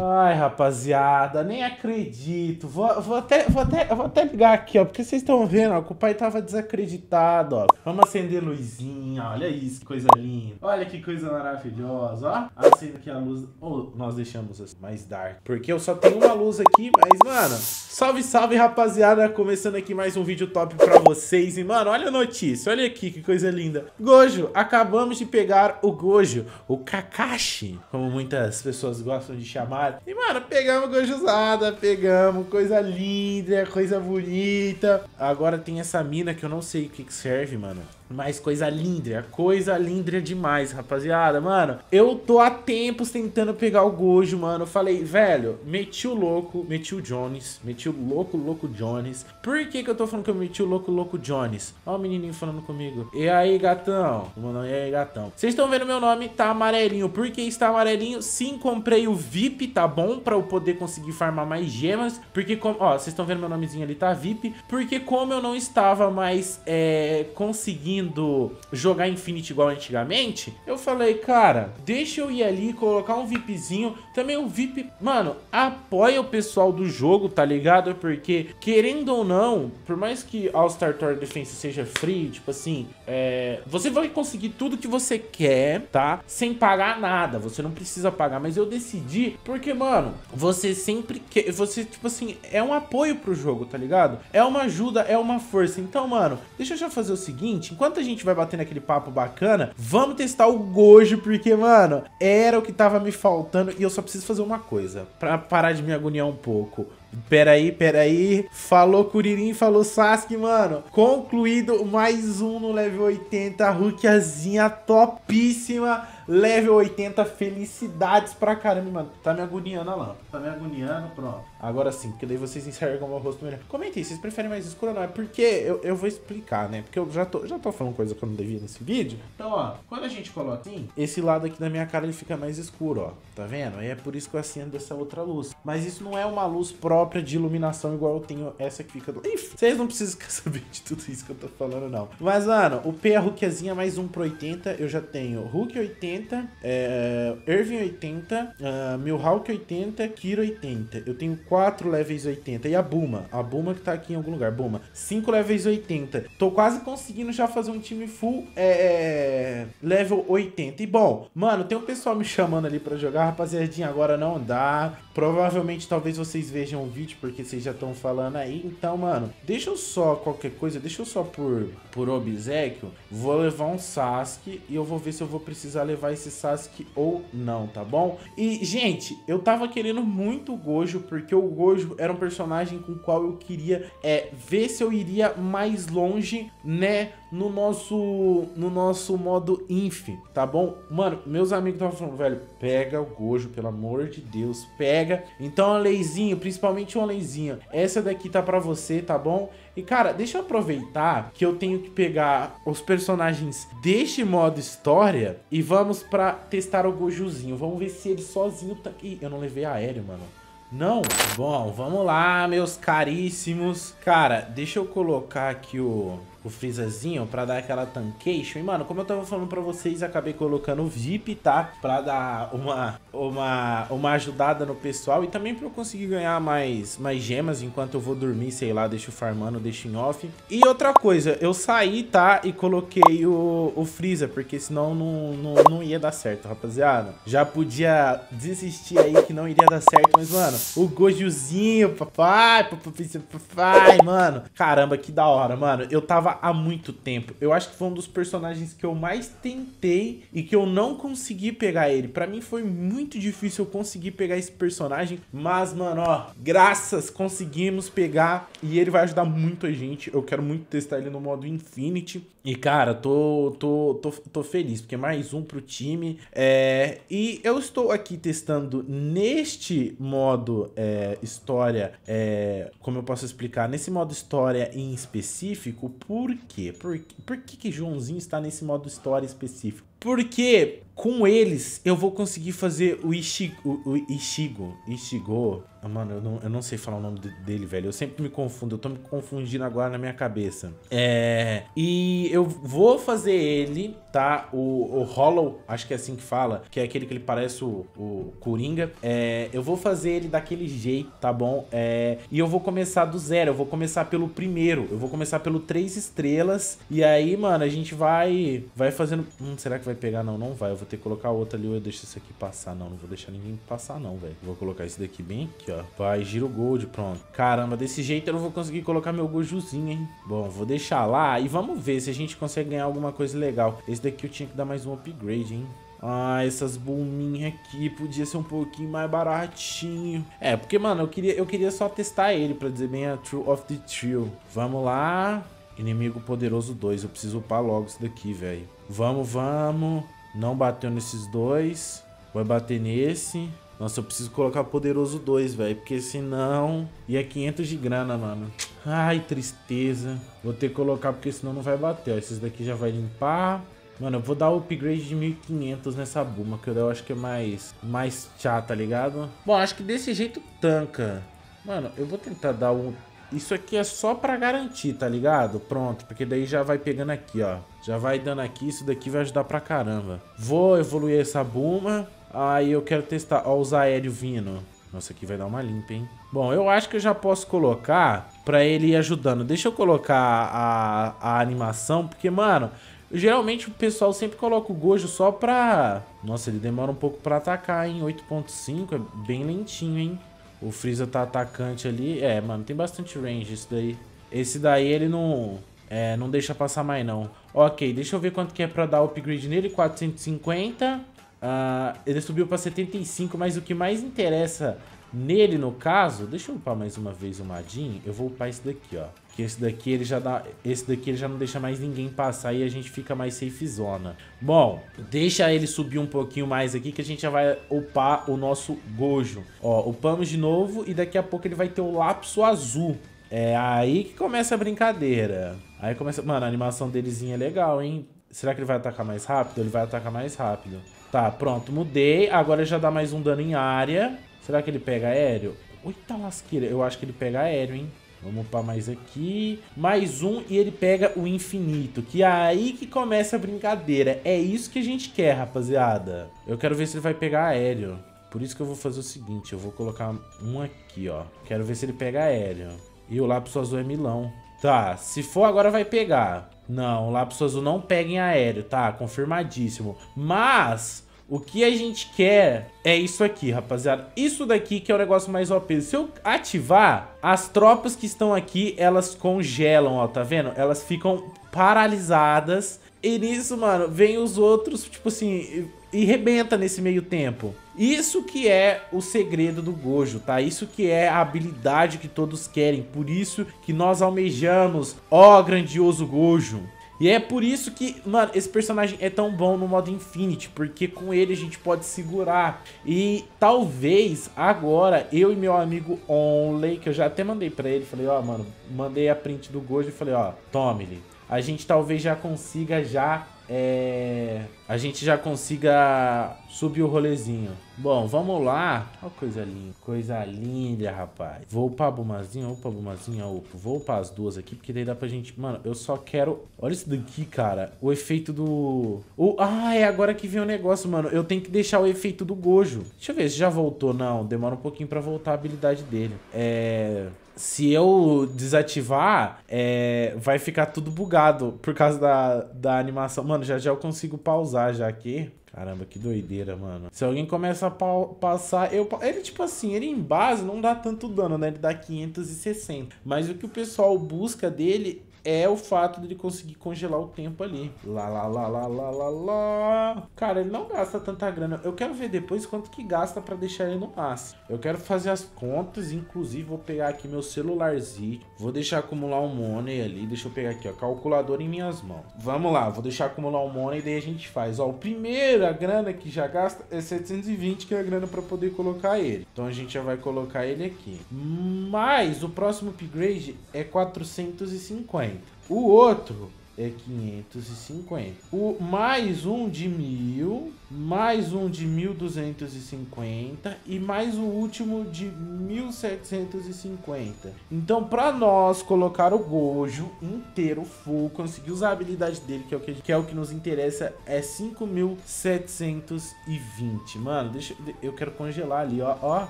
Ai, rapaziada, nem acredito. Vou, vou, até, vou, até, vou até ligar aqui, ó, porque vocês estão vendo, ó, que o pai tava desacreditado, ó. Vamos acender luzinha, olha isso, que coisa linda. Olha que coisa maravilhosa, ó. Acende aqui a luz. Oh, nós deixamos assim, mais dark, porque eu só tenho uma luz aqui, mas, mano, salve, salve, rapaziada. Começando aqui mais um vídeo top pra vocês. E, mano, olha a notícia, olha aqui que coisa linda. Gojo, acabamos de pegar o Gojo, o Kakashi, como muitas pessoas gostam de chamar e, mano, pegamos gojuzada, pegamos coisa linda, coisa bonita. Agora tem essa mina que eu não sei o que, que serve, mano. Mas coisa linda, coisa linda demais, rapaziada. Mano, eu tô há tempos tentando pegar o Gojo, mano. Falei, velho, meti o louco, meti o Jones, meti o louco, louco Jones. Por que que eu tô falando que eu meti o louco, louco Jones? Ó o menininho falando comigo. E aí, gatão? Meu nome é gatão. Vocês estão vendo meu nome? Tá amarelinho. Por que está amarelinho? Sim, comprei o VIP, tá bom? Pra eu poder conseguir farmar mais gemas. Porque, como, ó, vocês estão vendo meu nomezinho ali, tá VIP. Porque como eu não estava mais, é, conseguindo conseguindo jogar Infinity igual antigamente, eu falei, cara, deixa eu ir ali colocar um VIPzinho. Também o VIP, mano, apoia o pessoal do jogo, tá ligado? Porque, querendo ou não, por mais que All Star Tour Defense seja free, tipo assim, é, você vai conseguir tudo que você quer, tá? Sem pagar nada, você não precisa pagar. Mas eu decidi porque, mano, você sempre quer, você, tipo assim, é um apoio pro jogo, tá ligado? É uma ajuda, é uma força. Então, mano, deixa eu já fazer o seguinte, enquanto enquanto a gente vai batendo aquele papo bacana, vamos testar o Gojo, porque, mano, era o que tava me faltando e eu só preciso fazer uma coisa, pra parar de me agoniar um pouco. Peraí, peraí. Falou Kuririn, falou Sasuke, mano. Concluído mais um no level 80. Rukiazinha topíssima. Level 80, felicidades pra caramba, mano. Tá me agoniando, olha lá. Tá me agoniando, pronto. Agora sim, porque daí vocês enxergam o meu rosto melhor. Comentem, vocês preferem mais escuro ou não? É porque eu, eu vou explicar, né? Porque eu já tô, já tô falando coisa que eu não devia nesse vídeo. Então, ó, quando a gente coloca assim, esse lado aqui da minha cara ele fica mais escuro, ó. Tá vendo? E é por isso que eu acendo essa outra luz. Mas isso não é uma luz própria de iluminação igual eu tenho essa que fica do... Ih, vocês não precisam saber de tudo isso que eu tô falando, não. Mas, mano, o P é Hulkzinha mais um pro 80. Eu já tenho Hulk 80, 80, é, Irving 80, uh, Milhawk 80, Kira 80. Eu tenho 4 levels 80. E a Buma, a Buma que tá aqui em algum lugar, Buma, 5 levels 80. Tô quase conseguindo já fazer um time full é, é, level 80. E bom, mano, tem um pessoal me chamando ali pra jogar, rapaziadinha, agora não dá. Provavelmente talvez vocês vejam vídeo porque vocês já estão falando aí. Então, mano, deixa eu só qualquer coisa, deixa eu só por, por obsequio, vou levar um Sasuke e eu vou ver se eu vou precisar levar esse Sasuke ou não, tá bom? E, gente, eu tava querendo muito o Gojo porque o Gojo era um personagem com o qual eu queria é, ver se eu iria mais longe, né? no nosso no nosso modo inf, tá bom? Mano, meus amigos estavam falando, velho, pega o Gojo, pelo amor de Deus, pega. Então, a Leizinho, principalmente uma Leizinho, essa daqui tá pra você, tá bom? E, cara, deixa eu aproveitar que eu tenho que pegar os personagens deste modo história e vamos pra testar o Gojuzinho. Vamos ver se ele sozinho tá... Ih, eu não levei aéreo, mano. Não? Bom, vamos lá, meus caríssimos. Cara, deixa eu colocar aqui o o Freezazinho pra dar aquela tancation. E, mano, como eu tava falando pra vocês, acabei colocando o VIP, tá? Pra dar uma, uma, uma ajudada no pessoal e também pra eu conseguir ganhar mais, mais gemas enquanto eu vou dormir, sei lá, deixo farmando, deixo em off. E outra coisa, eu saí, tá? E coloquei o, o Freeza, porque senão não, não, não ia dar certo, rapaziada. Já podia desistir aí que não iria dar certo, mas, mano, o Gojuzinho, papai, papai, papai, mano. Caramba, que da hora, mano. Eu tava há muito tempo. Eu acho que foi um dos personagens que eu mais tentei e que eu não consegui pegar ele. Para mim foi muito difícil eu conseguir pegar esse personagem, mas mano, ó, graças conseguimos pegar e ele vai ajudar muito a gente. Eu quero muito testar ele no modo Infinity. E cara, tô tô tô, tô feliz porque é mais um pro time. É, e eu estou aqui testando neste modo é, história, é, como eu posso explicar, nesse modo história em específico, por quê? Por, por que, que Joãozinho está nesse modo história específico? Porque com eles eu vou conseguir fazer o, Ishi, o, Ishigo. Ishigo. Mano, eu não, eu não sei falar o nome dele, velho. Eu sempre me confundo. Eu tô me confundindo agora na minha cabeça. É. E eu vou fazer ele, tá? O, o Hollow, acho que é assim que fala. Que é aquele que ele parece o, o Coringa. É, eu vou fazer ele daquele jeito, tá bom? É, e eu vou começar do zero. Eu vou começar pelo primeiro. Eu vou começar pelo três estrelas. E aí, mano, a gente vai. Vai fazendo. Hum, será que vai pegar? Não, não vai. Eu vou ter que colocar outra ali ou eu deixo isso aqui passar. Não, não vou deixar ninguém passar não, velho. Vou colocar esse daqui bem aqui, ó. Vai, giro gold, pronto. Caramba, desse jeito eu não vou conseguir colocar meu gojuzinho, hein. Bom, vou deixar lá e vamos ver se a gente consegue ganhar alguma coisa legal. Esse daqui eu tinha que dar mais um upgrade, hein. Ah, essas bombinhas aqui podia ser um pouquinho mais baratinho. É, porque, mano, eu queria, eu queria só testar ele, pra dizer bem a True of the Trio. Vamos lá. Inimigo Poderoso 2. Eu preciso upar logo isso daqui, velho. Vamos, vamos. Não bateu nesses dois. Vai bater nesse. Nossa, eu preciso colocar Poderoso 2, velho. Porque senão... Ia 500 de grana, mano. Ai, tristeza. Vou ter que colocar porque senão não vai bater. Ó, esses daqui já vai limpar. Mano, eu vou dar o upgrade de 1500 nessa Buma. Que eu acho que é mais, mais chata, tá ligado? Bom, acho que desse jeito tanca. Mano, eu vou tentar dar um isso aqui é só pra garantir, tá ligado? Pronto, porque daí já vai pegando aqui, ó. Já vai dando aqui, isso daqui vai ajudar pra caramba. Vou evoluir essa Buma. Aí eu quero testar, ó, os aéreos vindo. Nossa, aqui vai dar uma limpa, hein? Bom, eu acho que eu já posso colocar pra ele ir ajudando. Deixa eu colocar a, a animação, porque, mano... Geralmente o pessoal sempre coloca o Gojo só pra... Nossa, ele demora um pouco pra atacar, hein? 8.5 é bem lentinho, hein? O Freeza tá atacante ali. É, mano, tem bastante range isso daí. Esse daí ele não... É, não deixa passar mais não. Ok, deixa eu ver quanto que é pra dar upgrade nele. 450. Uh, ele subiu pra 75, mas o que mais interessa Nele, no caso, deixa eu upar mais uma vez o Madin. Eu vou upar esse daqui, ó. Que esse daqui ele já dá. Esse daqui ele já não deixa mais ninguém passar e a gente fica mais safe zona. Bom, deixa ele subir um pouquinho mais aqui que a gente já vai upar o nosso Gojo. Ó, upamos de novo e daqui a pouco ele vai ter o lapso azul. É aí que começa a brincadeira. Aí começa. Mano, a animação delezinha é legal, hein? Será que ele vai atacar mais rápido? Ele vai atacar mais rápido. Tá, pronto, mudei. Agora já dá mais um dano em área. Será que ele pega aéreo? Eita lasqueira, eu acho que ele pega aéreo, hein? Vamos upar mais aqui. Mais um e ele pega o infinito. Que é aí que começa a brincadeira. É isso que a gente quer, rapaziada. Eu quero ver se ele vai pegar aéreo. Por isso que eu vou fazer o seguinte. Eu vou colocar um aqui, ó. Quero ver se ele pega aéreo. E o lápis azul é milão. Tá, se for agora vai pegar. Não, o lápis azul não pega em aéreo, tá? Confirmadíssimo. Mas o que a gente quer é isso aqui, rapaziada. Isso daqui que é o negócio mais OP. Se eu ativar, as tropas que estão aqui, elas congelam, ó, tá vendo? Elas ficam paralisadas. E nisso, mano, vem os outros, tipo assim, e rebenta nesse meio tempo. Isso que é o segredo do Gojo, tá? Isso que é a habilidade que todos querem. Por isso que nós almejamos, ó grandioso Gojo. E é por isso que, mano, esse personagem é tão bom no modo Infinity, porque com ele a gente pode segurar. E talvez agora eu e meu amigo Onley, que eu já até mandei pra ele, falei, ó, oh, mano, mandei a print do Gojo e falei, ó, tome-lhe. A gente talvez já consiga já é, a gente já consiga subir o rolezinho. Bom, vamos lá. Olha coisa linda. Coisa linda, rapaz. Vou upar a bumazinha, upa a bumazinha, upa. Vou upar as duas aqui, porque daí dá pra gente... Mano, eu só quero... Olha isso daqui, cara. O efeito do... O... Ah, é agora que vem o negócio, mano. Eu tenho que deixar o efeito do Gojo. Deixa eu ver se já voltou. Não, demora um pouquinho pra voltar a habilidade dele. É se eu desativar, é, vai ficar tudo bugado por causa da, da animação. Mano, já já eu consigo pausar já aqui. Caramba, que doideira, mano. Se alguém começa a passar, eu ele tipo assim, ele em base não dá tanto dano, né? Ele dá 560. Mas o que o pessoal busca dele é o fato dele conseguir congelar o tempo ali. Lá, lá, lá, lá, lá, lá, lá. Cara, ele não gasta tanta grana. Eu quero ver depois quanto que gasta pra deixar ele no máximo. Eu quero fazer as contas, inclusive vou pegar aqui meu celularzinho. Vou deixar acumular um money ali. Deixa eu pegar aqui, ó, calculador em minhas mãos. Vamos lá, vou deixar acumular um money e daí a gente faz. Ó, o primeiro, a grana que já gasta é 720, que é a grana pra poder colocar ele. Então a gente já vai colocar ele aqui. Mas o próximo upgrade é 450. O outro é 550. O mais um de 1000, mais um de 1250 e mais o último de 1750. Então, para nós colocar o Gojo inteiro full, conseguir usar a habilidade dele, que é o que, que é o que nos interessa, é 5720. Mano, deixa eu quero congelar ali, ó, ó,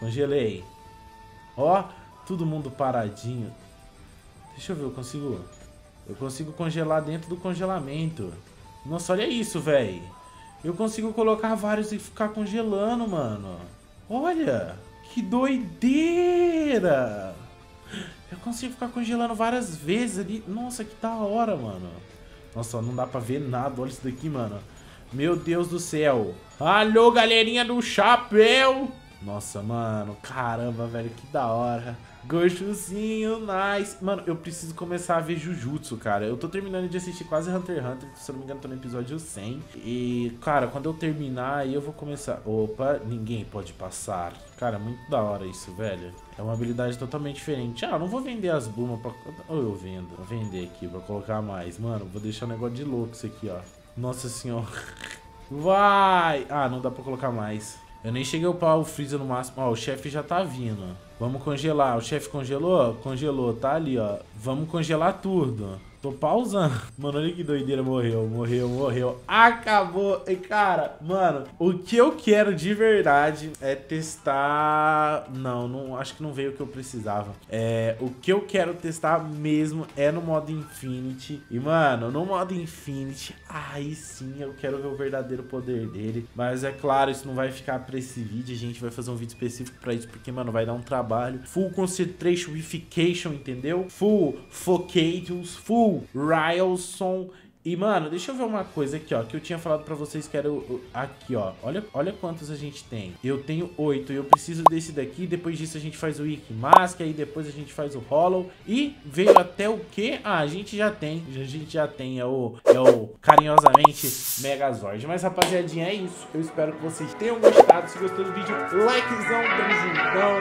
congelei. Ó, todo mundo paradinho. Deixa eu ver, eu consigo eu consigo congelar dentro do congelamento. Nossa, olha isso, velho. Eu consigo colocar vários e ficar congelando, mano. Olha, que doideira. Eu consigo ficar congelando várias vezes ali. Nossa, que da hora, mano. Nossa, não dá pra ver nada. Olha isso daqui, mano. Meu Deus do céu. Alô, galerinha do chapéu. Nossa, mano. Caramba, velho, que da hora. Gostosinho, nice. Mano, eu preciso começar a ver Jujutsu, cara. Eu tô terminando de assistir quase Hunter x Hunter, se eu não me engano tô no episódio 100. E, cara, quando eu terminar, aí eu vou começar... Opa, ninguém pode passar. Cara, muito da hora isso, velho. É uma habilidade totalmente diferente. Ah, eu não vou vender as bumas pra... Ou eu vendo. Vou vender aqui pra colocar mais. Mano, vou deixar um negócio de louco isso aqui, ó. Nossa senhora. Vai! Ah, não dá pra colocar mais. Eu nem cheguei a upar o Freeza no máximo. Ó, o chefe já tá vindo. Vamos congelar. O chefe congelou? Congelou, tá ali, ó. Vamos congelar tudo. Tô pausando. Mano, olha que doideira. Morreu, morreu, morreu. Acabou. E, cara, mano, o que eu quero de verdade é testar... Não, não acho que não veio o que eu precisava. É, o que eu quero testar mesmo é no modo Infinity. E, mano, no modo Infinity, aí sim eu quero ver o verdadeiro poder dele. Mas é claro, isso não vai ficar pra esse vídeo. A gente vai fazer um vídeo específico pra isso, porque, mano, vai dar um trabalho. Full Concentrationification, entendeu? Full Focatius, full Full, Rylson e, mano, deixa eu ver uma coisa aqui, ó, que eu tinha falado pra vocês que era o, aqui, ó. Olha, olha quantos a gente tem. Eu tenho oito eu preciso desse daqui. Depois disso a gente faz o Wiki Mask, aí depois a gente faz o Hollow. E veio até o quê? Ah, a gente já tem. A gente já tem, é o, é o carinhosamente Megazord. Mas, rapaziadinha, é isso. Eu espero que vocês tenham gostado. Se gostou do vídeo, likezão, tamo juntão.